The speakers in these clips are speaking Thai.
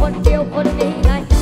คนเดียวคนนี้ไง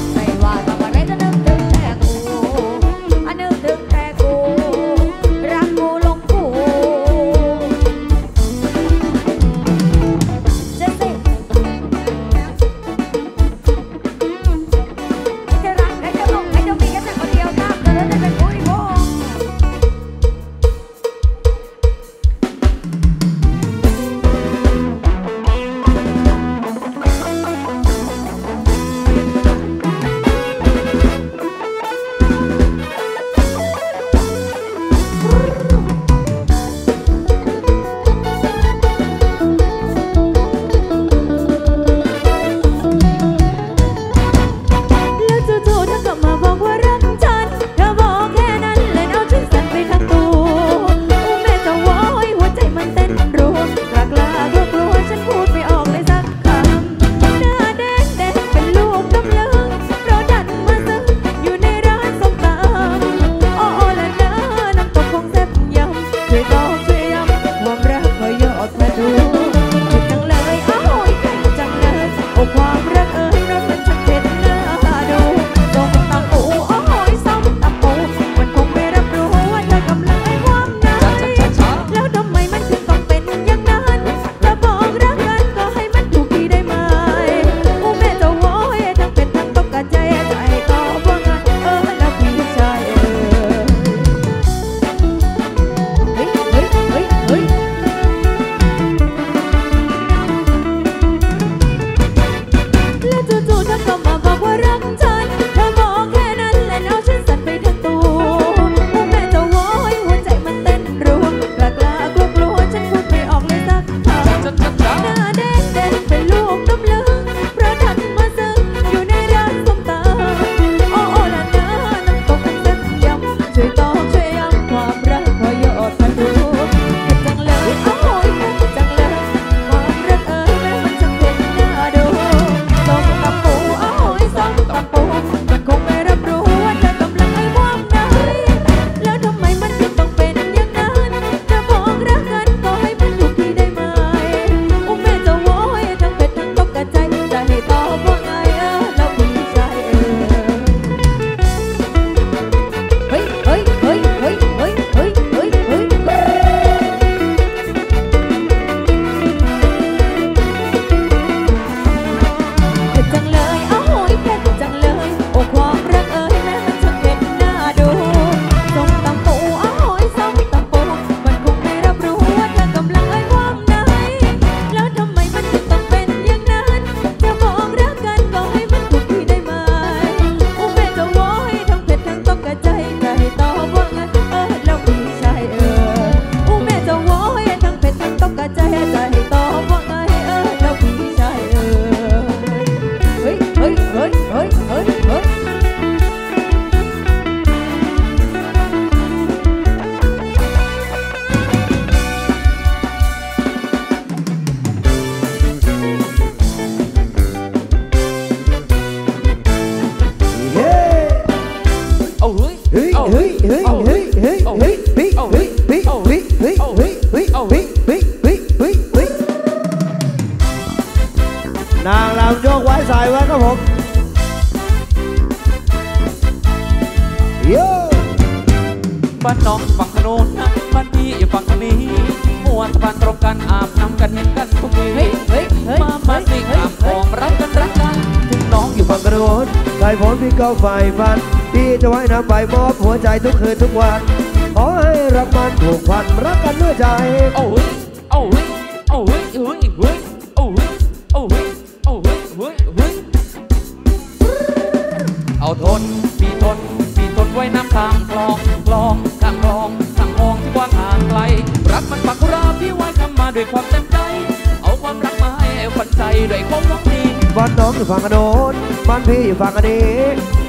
พี่ฟังกันดี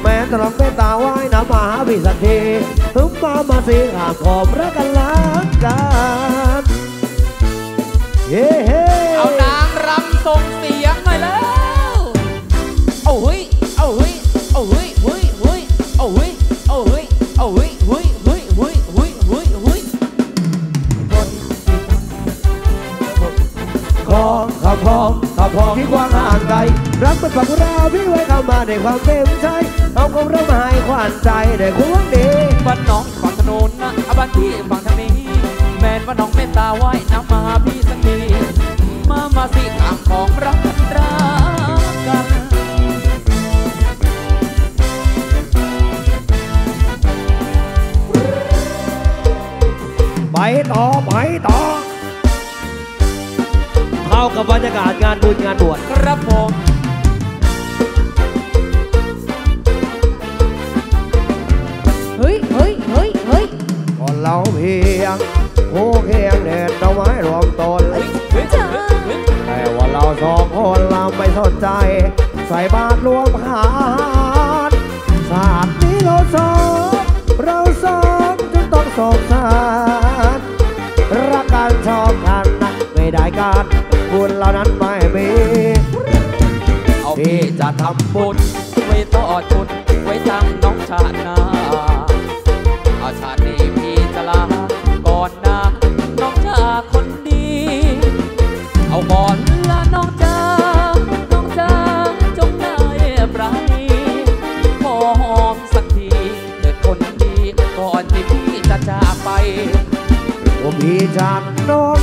แม้จตลองเป็นตาไหายนะมาหาพี่สักทีถึงมามาสิหามผมรักกันลักกันเฮ้ ความเต็มใจเอาความรักมาให้ขวัญใจได้ควงเดี ส่บาตรรวมหารศาสตร์นี้เราสอนเราสอนจนต้องสอบสารรักกันชอบกันนะไม่ได้การบุญเหล่านั้นไม่มีเอาพี่จะทำบุญไว้ต่อจุดไว้ทำน้องชาตินา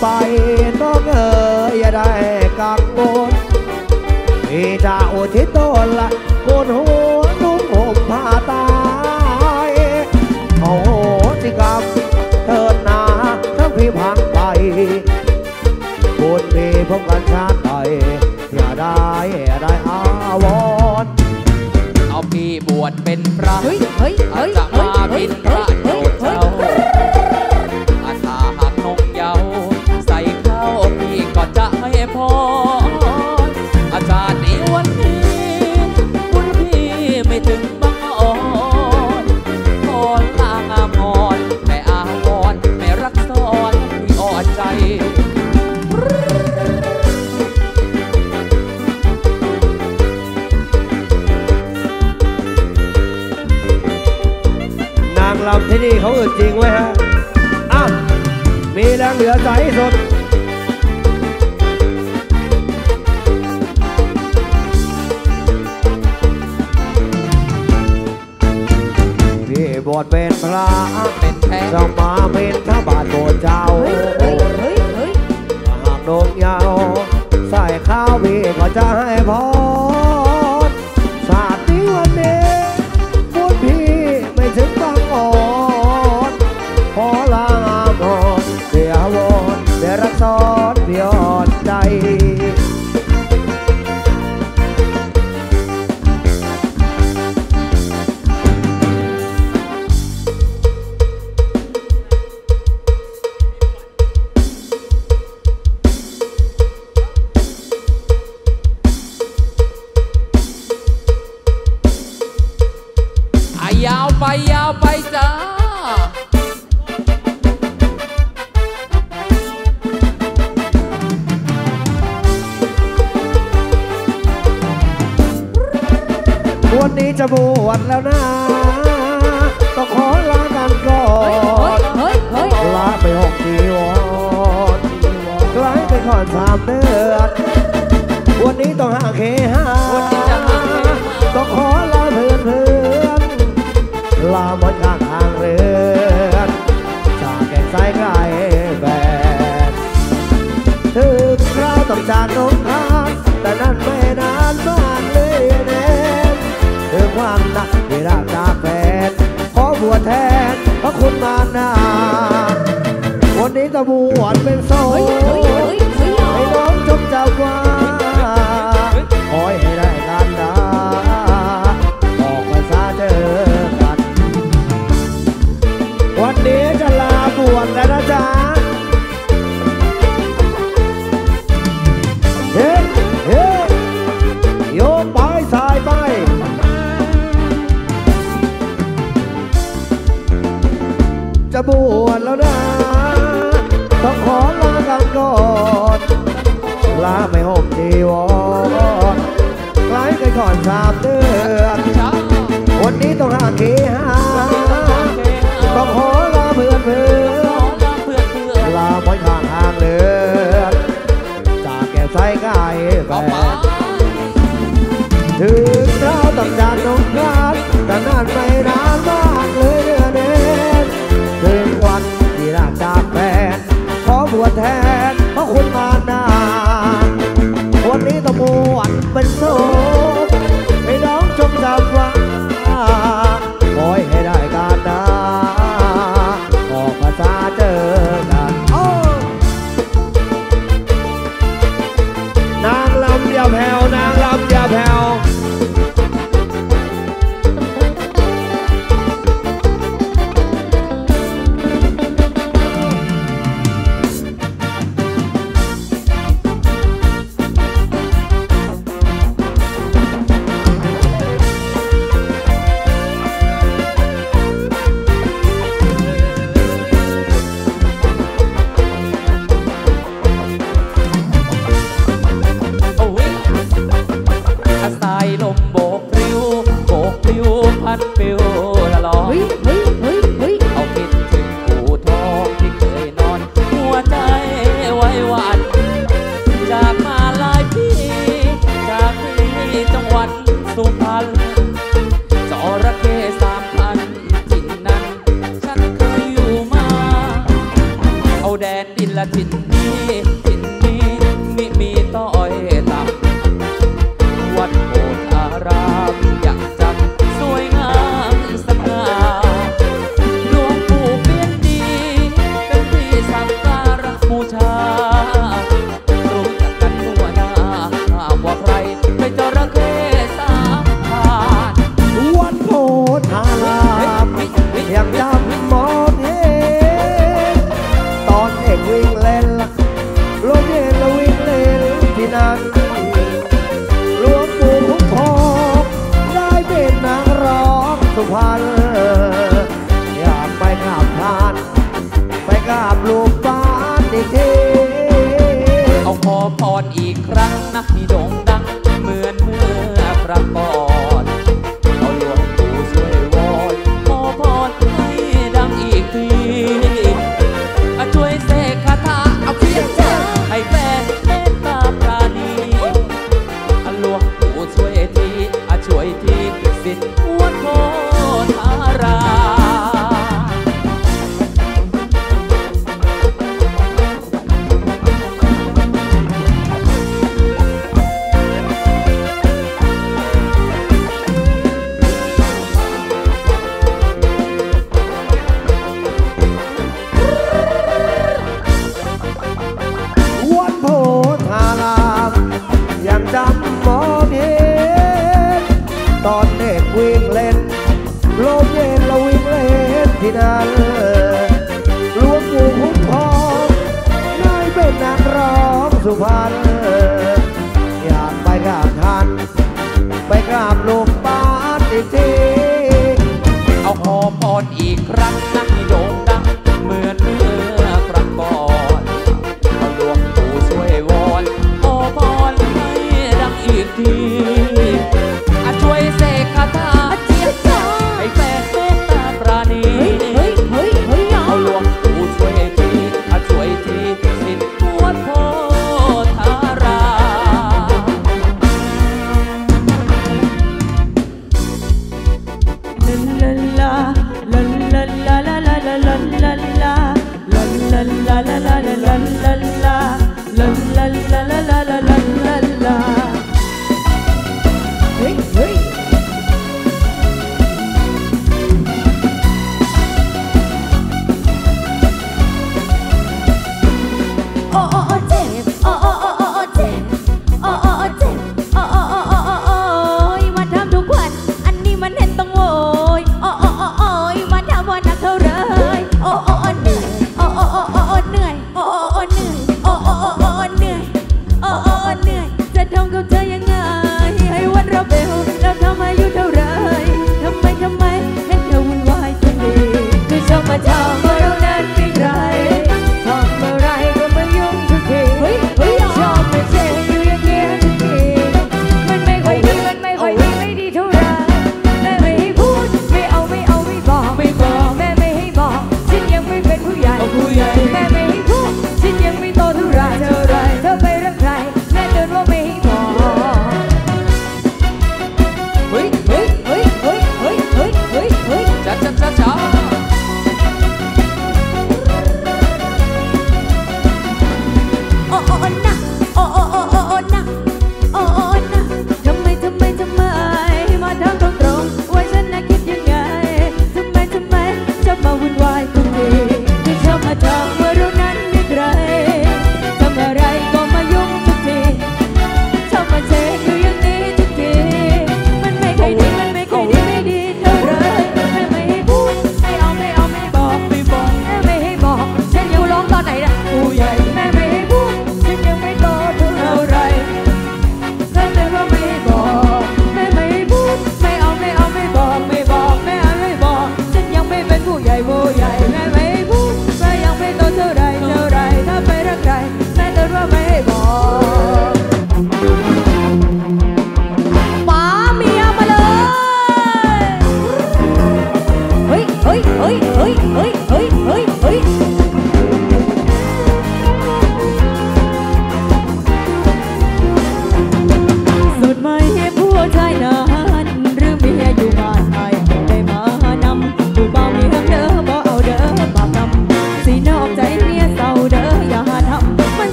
ไปน้องเอ๋ยอได้กังวลพี่จะอุทิศตนละบนหัวนุ่งห่มผ้าตายโอ้โหสิกับเถิดนาทั้งพี่พังไปบุญมีพบกันชาติไปอย่าได้ได้อาวรเอาพี่บวชเป็นพระเฮ้ยเฮ้ยเฮ้ยจะมาบินพันนี้จะบวชแล้วนะต้องขอลากันก่อนลาไปหกทีวัรกล้ายไปก่อนสามเดือนวันนี้ต้องหาเคหาต้องขอลาเพื่อนเพื่อนลาหมดข้างทางเรือนจากแก่สายไกลแบนถึงคราต้องจากนงทางแต่นั่นไม่นานมาก ตัแทนพระคุณนานานวันนี้จะบวชเป็นโซ่ให้น้องจบ จะบวชแล้วนะต้องขอลากันก่อนลาไม่ห่มจีวอรคล้ายกันก่อนสามเดือนวันนี้ต้องราเกฮาต้องขอลาเพื่อนเพื่อนลาไม่ข้างทางเลือจากแก่ไส้ไก่แฟนถึงเราต้องจากน้องกันแต่นานไม่นานมา hand.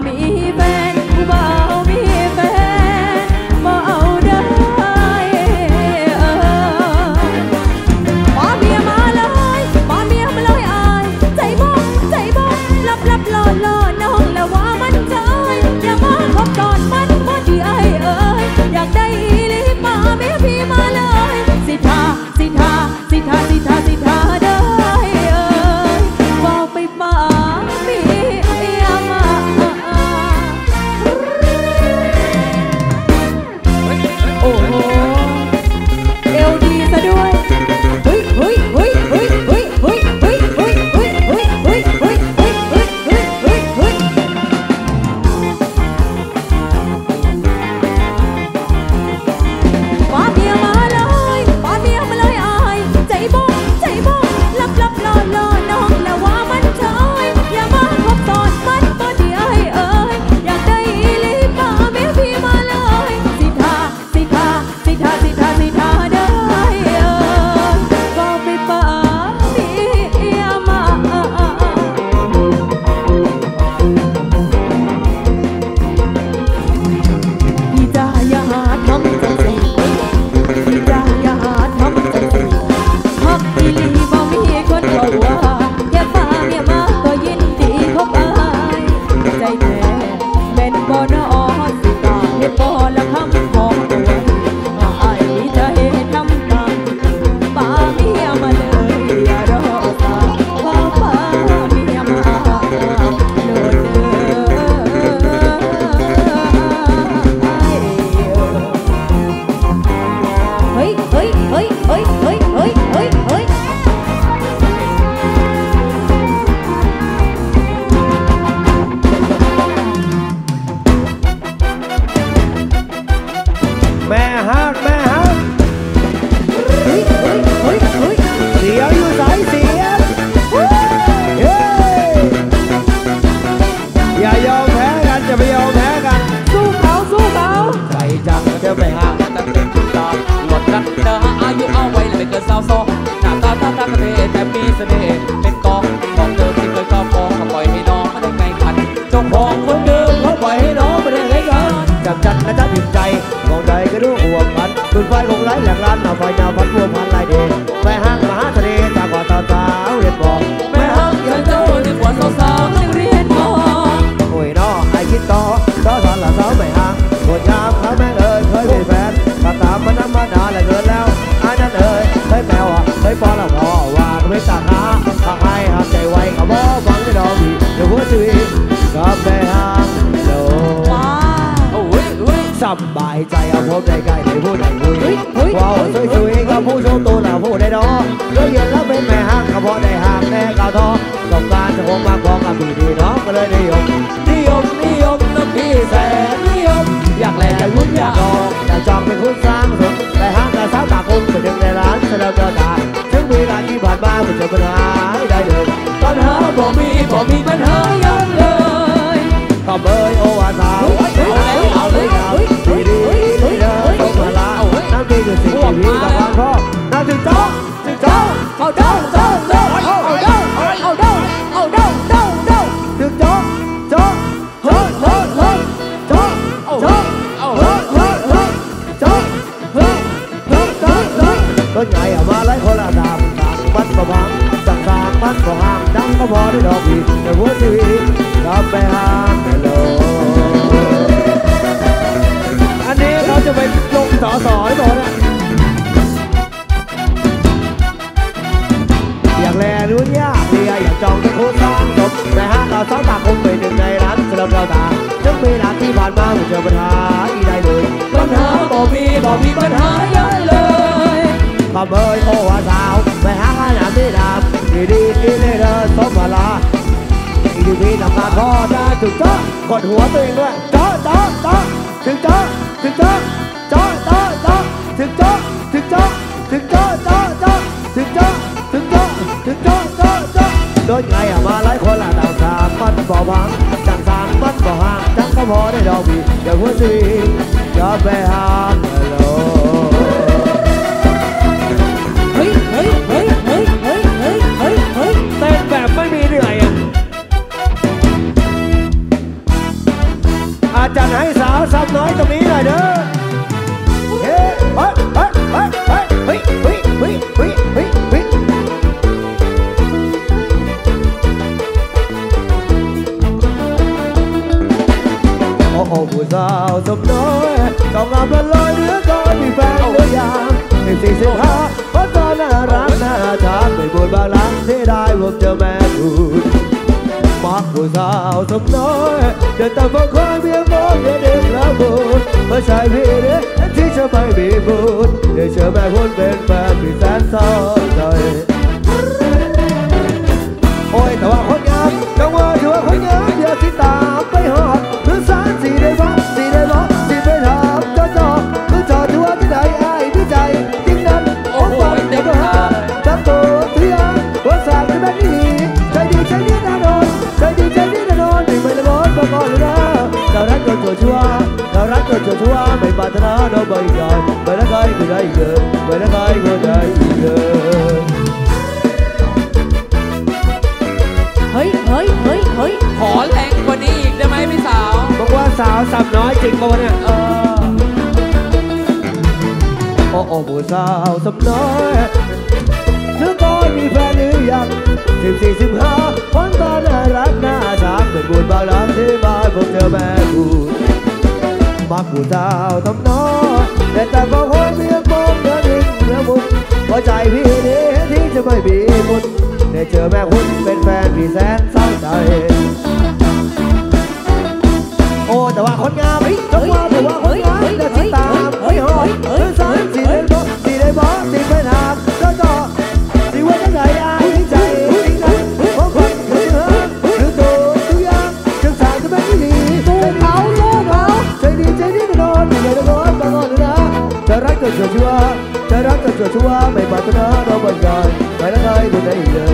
me หาปวดยามเขาแม่เอ่ยเคยมีแฟนก็ตามมานั่งมาดาแหละเกินแล้วอันนั้นเอ้ยเฮ้ยแมวอะเฮ้ยปอละพอว่าไม่ตาขาหาให้หักใจไว้ขบอฟังจะดอกดีเดี๋ยวหัวชีวิตก็ไปหางโลสบายใจเอาพบได้ใกล้ได้ผู้ใดคุยว้าวสวยๆก็ผู้โชว์ตัวหน้าผู้ได้ดอกยอะเยอะแล้วเป็นแม่ห้างก็พอได้ห้างแม่กาวทอต้องการจะคงมากพอกับผู้ดีน้องก็เลยได้ยก นึ่งในร้านแสดงเจ้าตาถึงเวลาที่ผ่านมาไม่เจะปัญหาได้เลยปัญหาบ่มีบ่มีปัญหา จองเป็นคู่สร้างจบแต่หางเราสองตาคงเป็นหนึ่งในร้นสำหรับเราตาถึงปีนาที่ผ่านมาไม่เจอปัญหาอีใดเลย ปัญหาบ่มีบ่มีปัญหาเยอะเลยขอบเอ้ยโอ้ว่าสาวไปหาขนาดที่ดามดีดีดีเลยเด้อสมเวลาอีดีพีทำงานพอได้ถึงเจ้ากดหัวตัวเองด้วยเจ้าเจ้าเจ้าถึงเจ้าถึงเจ้าเจ้าเจ้าเจ้าถึงเจ้าถึงเจ้าถึงเจ้าเจ้าเจ้าถึงเจ้าถึ ห่างจังก็พอได้ดอกบีอย่าหัวซีอย่าไปห่างฮัลโหลเฮ้ยเฮ้ยเฮ้ยเฮ้ยเฮ้ยเฮ้ยเฮ้ยเฮ้ยเต้นแบบไม่มีเหนื่อยอะอาจารย์ให้สาวสาวน้อยตรงนี้หน่อยเด้อ สิบสี่สิบห้าเพราะตอนน่ารักน่าทานไม่บูดบาลังที่ได้พบเจอแม่คุณมักผู้สาวสมน้อยเดินตามฝังคอยเบียงมองเด็กละบุญเพราะชายพี่เด็กที่จะไม่มีบุญเดี๋ยวเชื่อแม่คนเป็นแฟนที่แสนสอง ไม่ปรารถนาเราไม่ได้ไม่ละใครก็ได้เกินไม่ละใครก็ได้เฮ้ยเฮ้ยเฮ้ยเฮ้ยขอแรงกว่านี้อีกได้ไหมพี่สาวบอกว่าสาวสับน้อยจริงปะวะเนี่ยเออโอ้โอ้ผู้สาวสับน้อยเธอก่อนมีแฟนหรือยังสิบสี่สิบห้าวันตอนน่ารักน่าชังเป็นบุญบางหลังที่บ้านผมเจอแม่คุณ มักผู้สาวทำน้อยแต่แต่บางคนเพียงมองเดินดิ่งเรือมุนพอใจพี่นี้ที่จะไม่มีมุนได้เจอแม่คุณเป็นแฟนพี่แสนเศร้าใจ โอ้แต่ว่าคนงามจังว่าแต่ว่าคนงามจะติดตามไม่หอยเฮ้ยสายสีได้บ่สีได้บ่สีไปถามเจ้ by the day.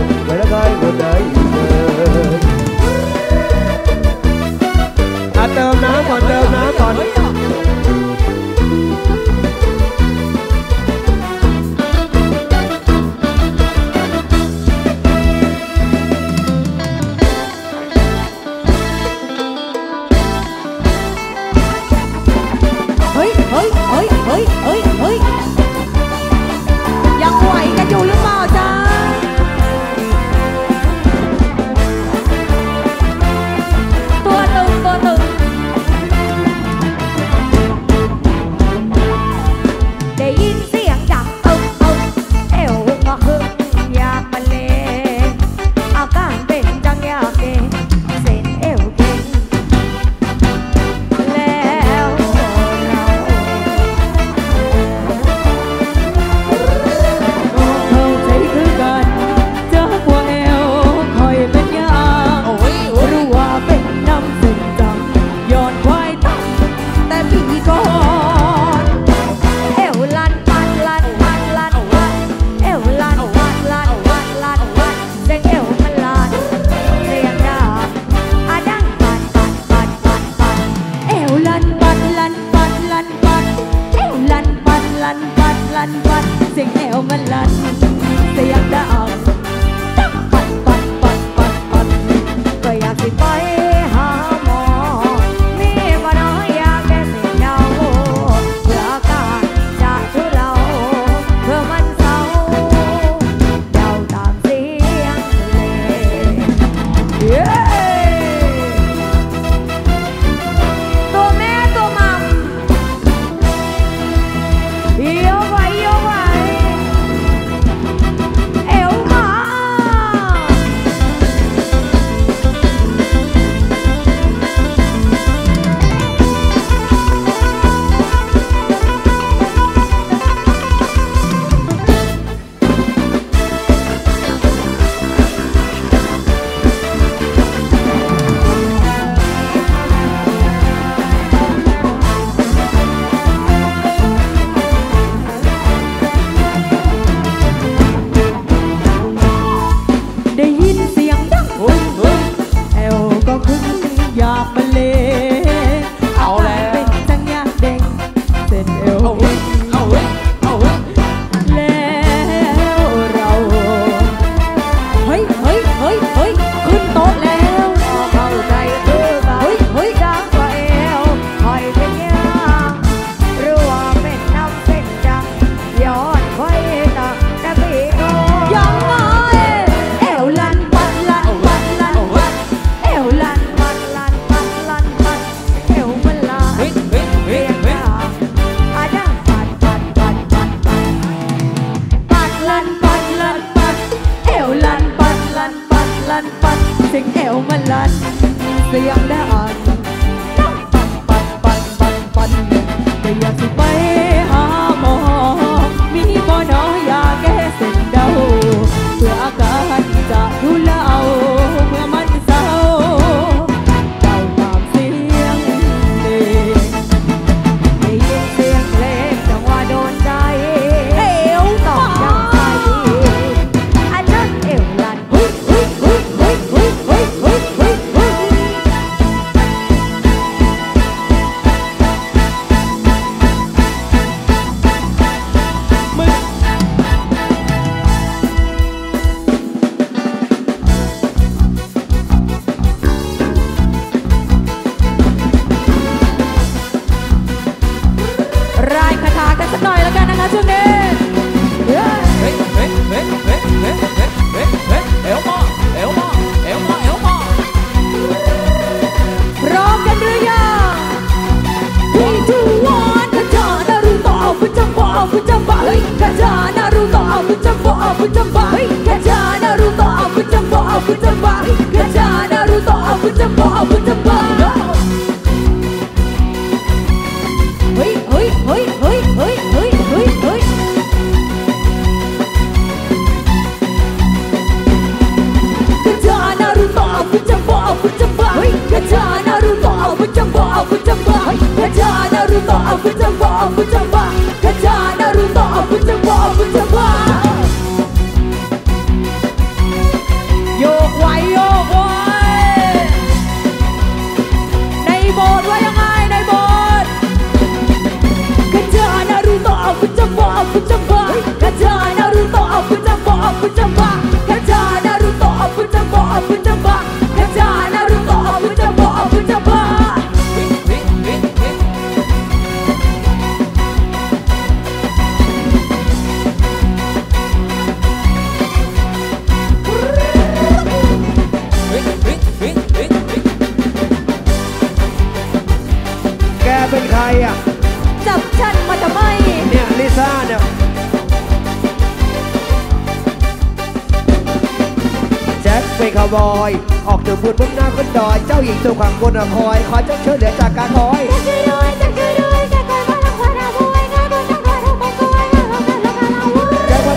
บอย ออกเดือพูดบนหน้าคนดอย เจ้าหญิงสู่ความกลนคอย ขอเจ้าเชิญเหลือจากการคอย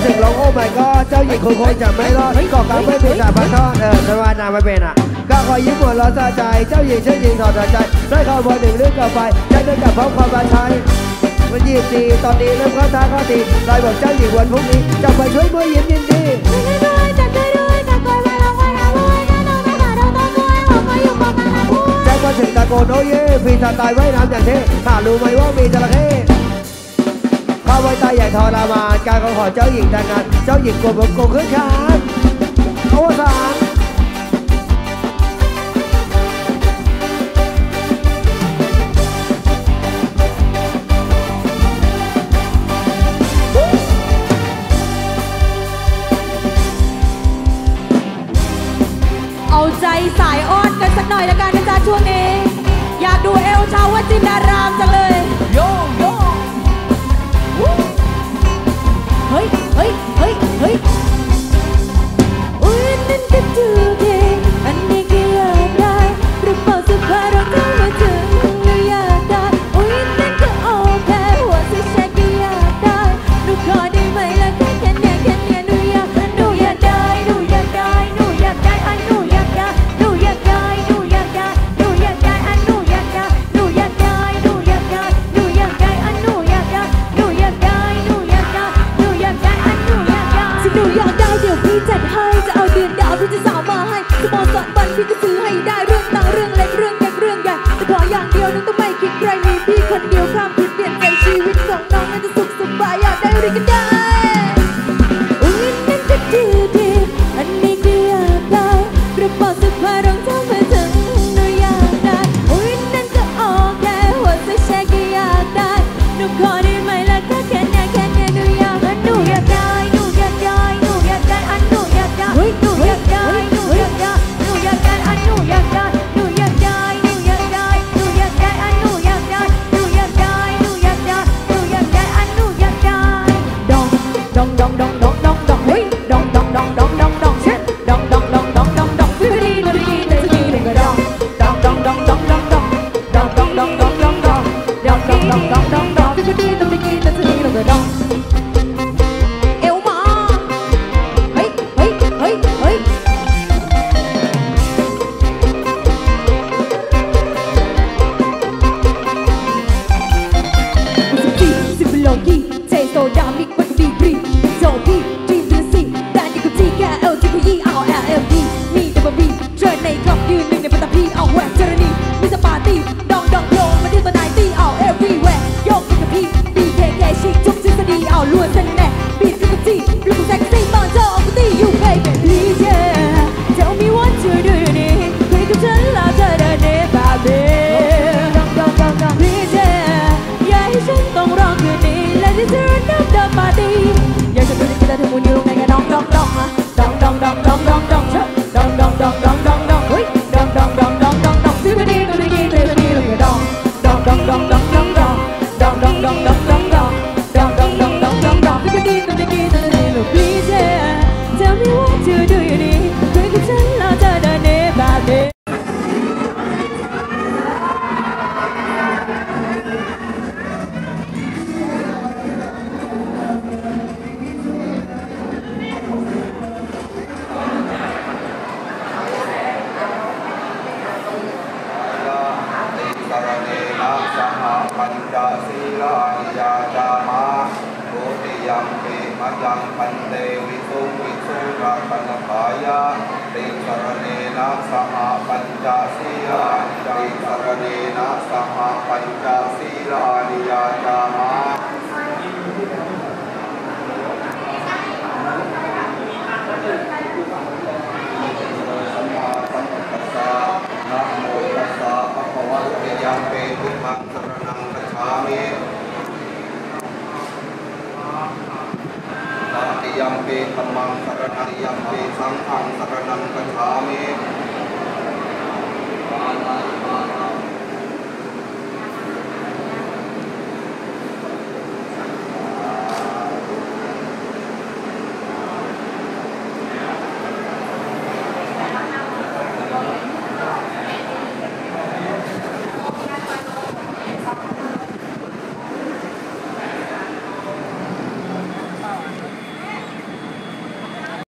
ถึงร้องโอ้ไม่ก็เจ้าหญิงคงคงจะไม่รอดก่อการไม่เป็นแต่พันธอดเออฉัวานาไม่เป็นอะก็คอยยิ้มหัวเราะสะใจ เจ้าหญิงเจ้าหญิงถอดใจได้ขอบนหนึ่งเรื่องกับไปได้เดิกับพร้อมความบันเทิงวันยี่สิบตอนนี้เริ่มเข้าทางเข้าตีลายบอกเจ้าหญิงวันพรุ่งนี้จะไปช่วยเมื่อยิ้มยินดี ก็ถึงตะโกนโอเย่ฟีสไตล์ไว้น้ำอย่างเท่หารู้ไหมว่ามีจระเข้ข้าไว้ตายใหญ่ทรมานการขอขอเจ้าหญิงแต่งงาน เจ้าหญิงกลัวผมโกงขึ้นขานโอ้สาร อ้อนกันสักหน่อยละกันนะจ๊ะช่วงนี้ อยากดูเอลชาววจินดารามจังเลยโยโยเฮ้ยเฮ้ยเฮ้ยเฮ้ยอุ้ยนั่นก็จืด đong đong đong đong đong đong hey đong